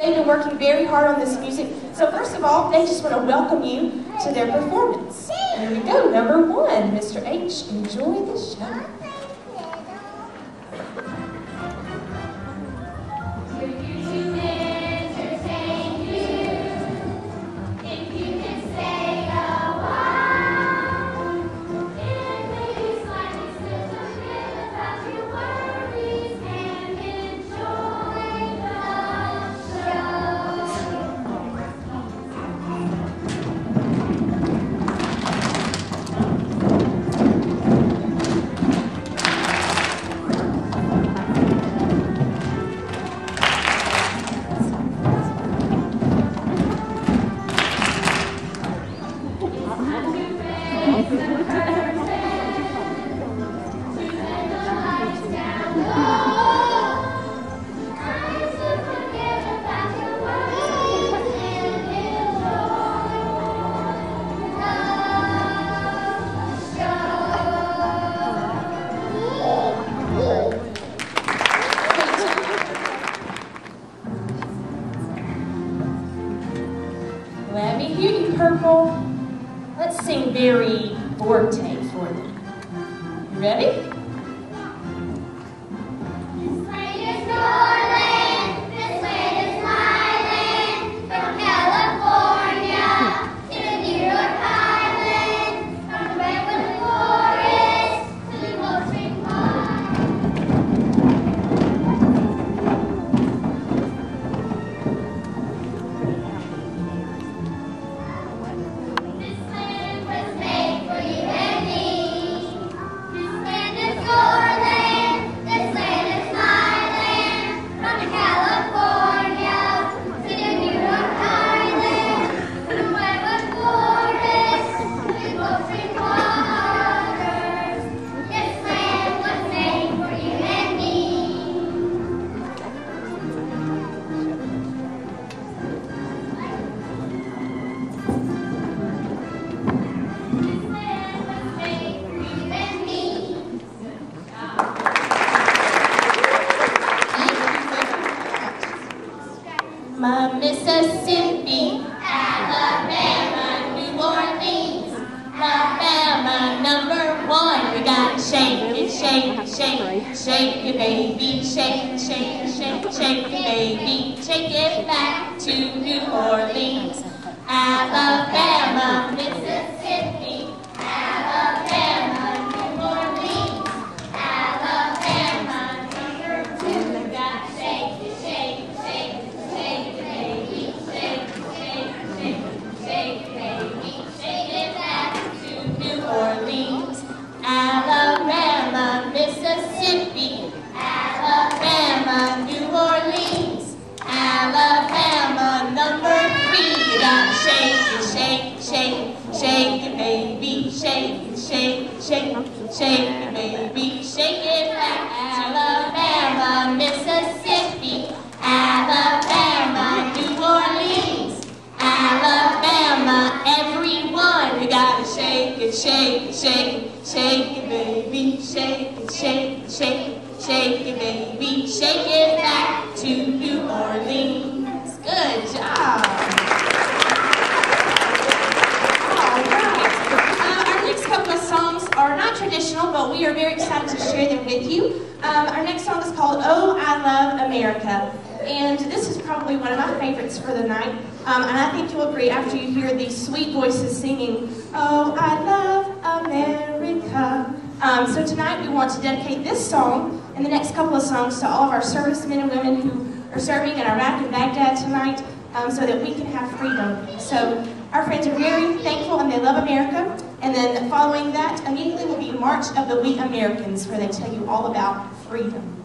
They've been working very hard on this music. So first of all, they just want to welcome you to their performance. Here we go, number one, Mr. H. Enjoy the show. You, Purple. Let's sing very forte for them. You ready? My Mississippi, Alabama, New Orleans, Alabama, number one. We gotta shake it, shake it, shake it, shake it, baby, shake shake shake shake it, baby. Take it back to New Orleans, Alabama, shake shake baby, shake it back, Alabama, Mississippi, Alabama, New Orleans, Alabama, everyone. You gotta shake it, shake it, shake it, shake it, baby, shake it, shake it, shake it, shake it, baby, shake it back to New Orleans. Good job. All right. Uh, our next couple of songs are not traditional, but we are very excited to share them with you. Um, our next song is called Oh, I Love America. And this is probably one of my favorites for the night. Um, and I think you'll agree after you hear these sweet voices singing, Oh, I love America. Um, so tonight we want to dedicate this song and the next couple of songs to all of our servicemen and women who are serving in Iraq and Baghdad tonight um, so that we can have freedom. So our friends are very thankful and they love America. And then following that, immediately will be March of the We Americans where they tell you all about freedom.